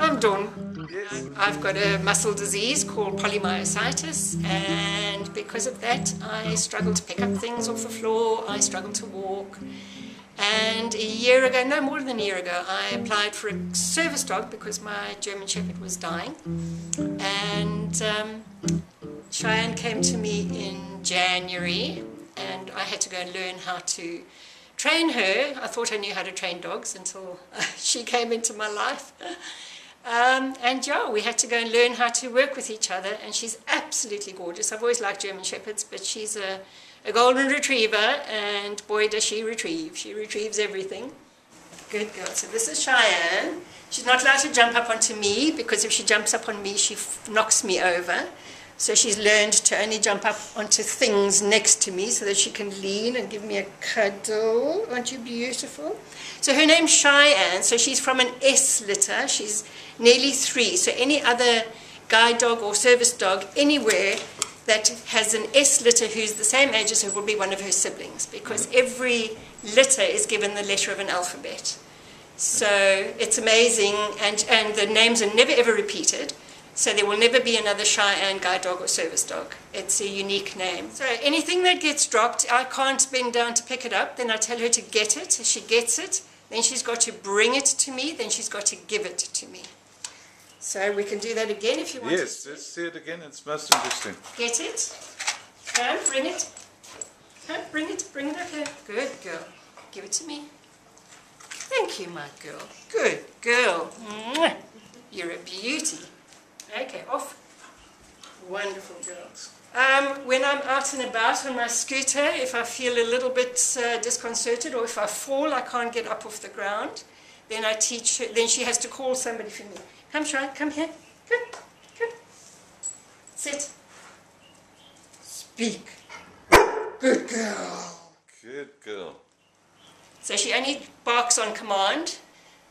I'm Dawn. Yes. I've got a muscle disease called polymyositis, and because of that, I struggle to pick up things off the floor, I struggle to walk. And a year ago, no more than a year ago, I applied for a service dog because my German Shepherd was dying. And um, Shyann came to me in January, and I had to go and learn how to train her. I thought I knew how to train dogs until she came into my life. Um, and yeah, we had to go and learn how to work with each other, and she's absolutely gorgeous. I've always liked German Shepherds, but she's a, a golden retriever, and boy, does she retrieve. She retrieves everything. Good girl. So this is Shyann. She's not allowed to jump up onto me because if she jumps up on me, she knocks me over. So she's learned to only jump up onto things next to me so that she can lean and give me a cuddle. Aren't you beautiful? So her name's Shyann. So she's from an S litter. She's nearly three. So any other guide dog or service dog anywhere that has an S litter who's the same age as her will be one of her siblings because mm. every litter is given the letter of an alphabet. So it's amazing, and, and the names are never ever repeated. So there will never be another Shyann guide dog or service dog. It's a unique name. So anything that gets dropped, I can't bend down to pick it up. Then I tell her to get it. She gets it. Then she's got to bring it to me. Then she's got to give it to me. So we can do that again if you want. Yes, let's see it again. It's most interesting. Get it. Come, bring it. Come, bring it. Bring it up here. Good girl. Give it to me. Thank you, my girl. Good girl. You're a beauty. Okay, off. Wonderful girls. Um, when I'm out and about on my scooter, if I feel a little bit uh, disconcerted or if I fall, I can't get up off the ground, then I teach her, then she has to call somebody for me. Come, Shrine, come here. Come, come. Sit. Speak. Good girl. Good girl. So she only barks on command.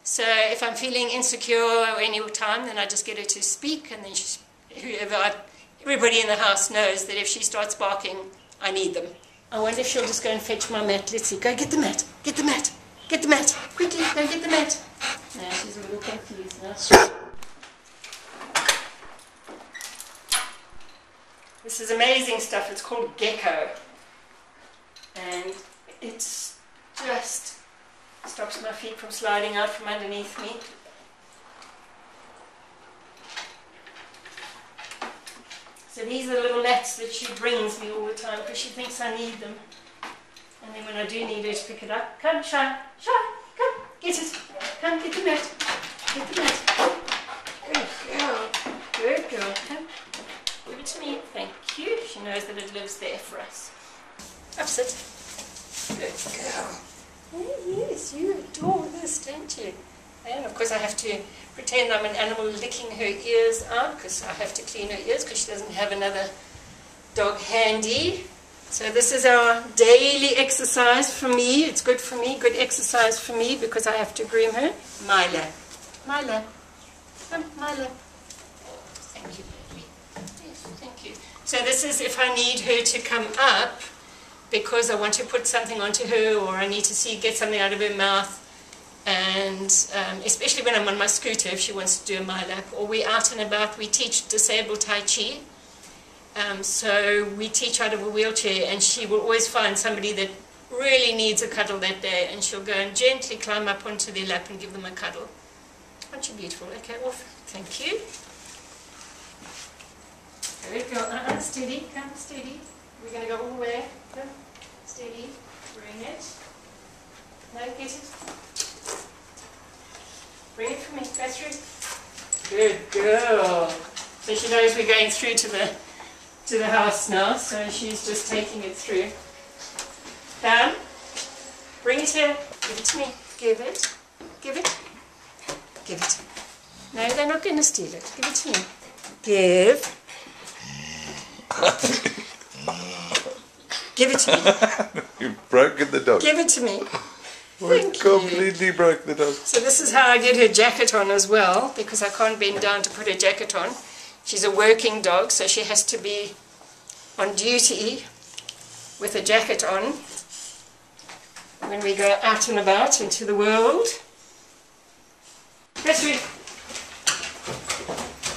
So if I'm feeling insecure or any time, then I just get her to speak, and then she, whoever I, everybody in the house knows that if she starts barking, I need them. I wonder if she'll just go and fetch my mat. Let's see. Go get the mat. Get the mat. Get the mat. Quickly, go get the mat. No, she's a little confused now. This is amazing stuff. It's called Gecko. And it's just stops my feet from sliding out from underneath me. So these are the little nets that she brings me all the time because she thinks I need them. And then when I do need her to pick it up, come, Shy, Shy, come, get it. Come, get the net, Get the net. Good girl. Good girl. Come, give it to me. Thank you. She knows that it lives there for us. Up, sit. Good girl. Yes, you adore this, don't you? And of course, I have to pretend I'm an animal licking her ears out because I have to clean her ears because she doesn't have another dog handy. So, this is our daily exercise for me. It's good for me, good exercise for me because I have to groom her. Mila. Mila. Come, Mila. Thank you, baby. Yes, thank you. So, this is if I need her to come up because I want to put something onto her or I need to see get something out of her mouth. And um, especially when I'm on my scooter, if she wants to do a my lap, or we're out and about, we teach disabled Tai Chi. Um, so we teach out of a wheelchair, and she will always find somebody that really needs a cuddle that day, and she'll go and gently climb up onto their lap and give them a cuddle. Aren't you beautiful? Okay, well, Thank you. Good girl. Uh-uh, steady. Come, steady. We're going to go all the way. Steady. Bring it. No, get it. Bring it for me. Go through. Good girl. So she knows we're going through to the to the house now, so she's just taking it through. Down. Bring it here. Give it to me. Give it. Give it. Give it. No, they're not going to steal it. Give it to me. Give. Give it to me. You've broken the dog. Give it to me. We Thank you. completely broke the dog. So this is how I get her jacket on as well, because I can't bend down to put her jacket on. She's a working dog, so she has to be on duty with a jacket on. when we go out and about into the world. Yes, we.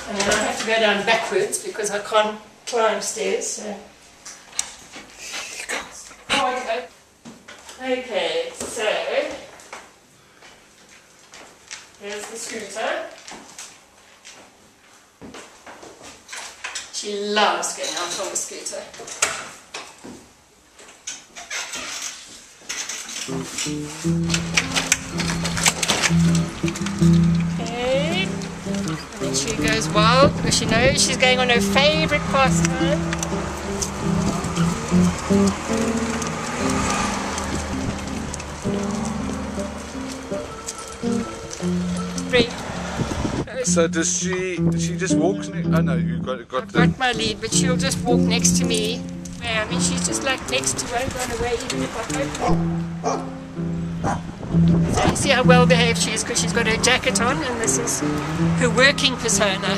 And then I have to go down backwards because I can't climb stairs. So. Oh, okay. Okay, so here's the scooter. She loves getting out on the scooter. Okay. And then she goes wild because she knows she's going on her favourite pastime. So does she? She just walks. Ne- oh no, you got got I've the. got my lead, but she'll just walk next to me. Yeah, I mean, she's just like next to won't run away even if I hope. So you see how well behaved she is because she's got her jacket on, and this is her working persona.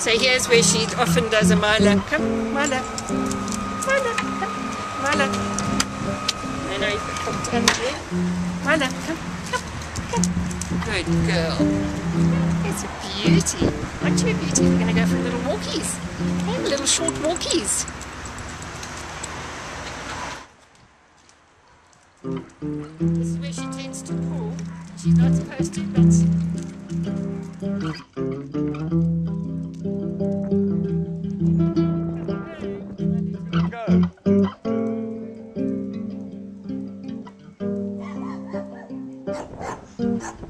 So here's where she often does a Mila. Come, Mila. Mila, come, Mila. I know you've got here. Come, come, come. Good girl. It's a beauty. Aren't you a beauty? We're going to go for little walkies. Hey, little short walkies. This is where she tends to pull. She's not supposed to, but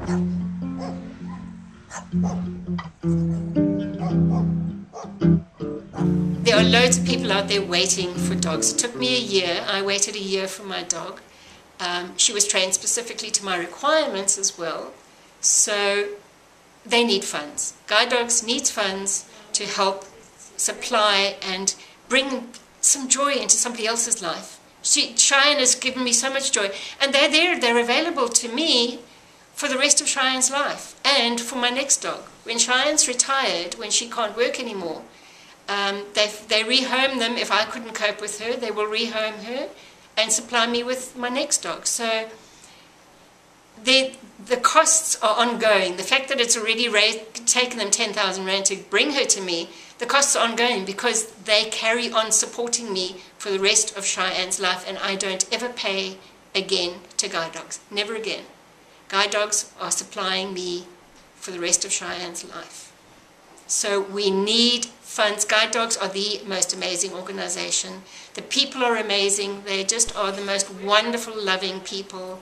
there are loads of people out there waiting for dogs. It took me a year. I waited a year for my dog. Um, she was trained specifically to my requirements as well. So they need funds. Guide dogs needs funds to help supply and bring some joy into somebody else's life. She, Shyann has given me so much joy, and they're there, they're available to me for the rest of Shyann's life and for my next dog. When Shyann's retired, when she can't work anymore, um, they, they rehome them. If I couldn't cope with her, they will rehome her and supply me with my next dog. So the, the costs are ongoing. The fact that it's already raised, taken them 10,000 Rand to bring her to me, the costs are ongoing because they carry on supporting me for the rest of Shyann's life and I don't ever pay again to guide dogs. Never again. Guide dogs are supplying me for the rest of Shyann's life. So we need funds. Guide dogs are the most amazing organization. The people are amazing. They just are the most wonderful, loving people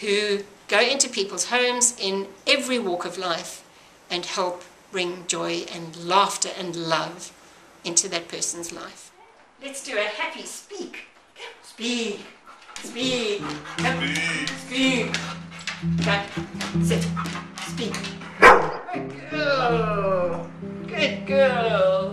who go into people's homes in every walk of life and help bring joy and laughter and love into that person's life. Let's do a happy speak. Speak. Speak. Come. Speak. Cut. Sit. Speak. Good girl. Good girl.